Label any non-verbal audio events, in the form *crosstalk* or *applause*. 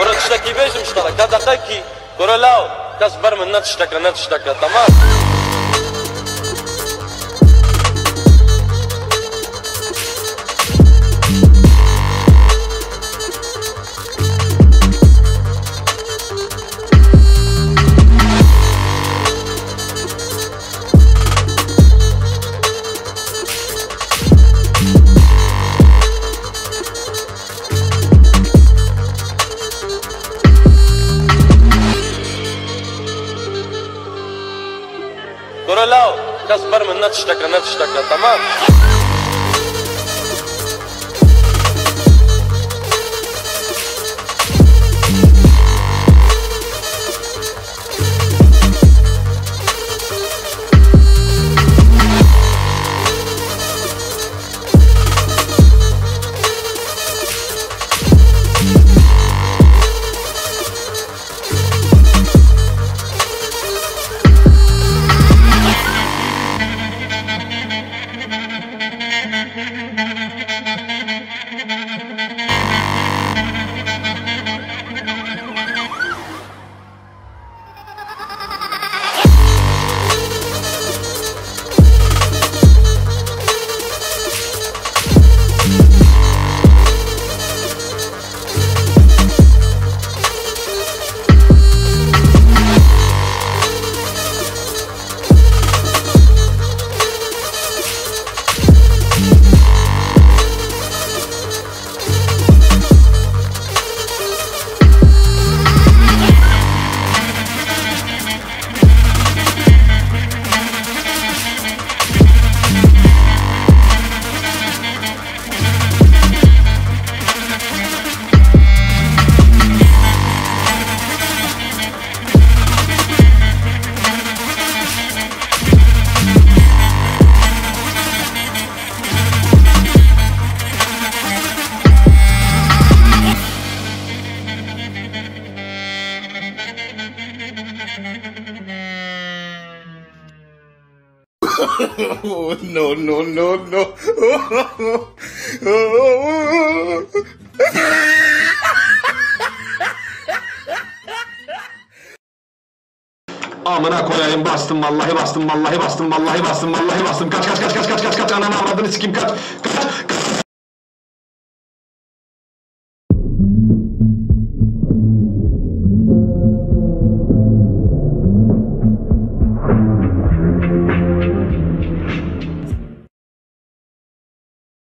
گۆرە تشتێکی بێژم شتەکە دەقەکی گۆرە لاو کەس بەرمن نە Dur ulav, kas bir minut not nut ishtakra, tamam? *laughs* no, no, no, no. Amına koyayım bastım vallahi bastım vallahi bastım vallahi bastım vallahi bastım kaç kaç kaç kaç kaç kaç kaç ananı avradını sikeyim kaç kaç